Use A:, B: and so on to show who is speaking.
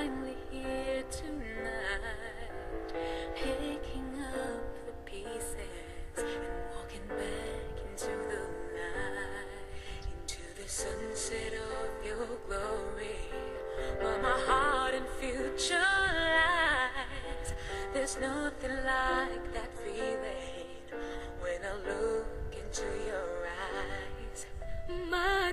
A: finally here tonight, picking up the pieces and walking back into the light, into the sunset of your glory. While my heart and future lies, there's nothing like that feeling when I look into your eyes. My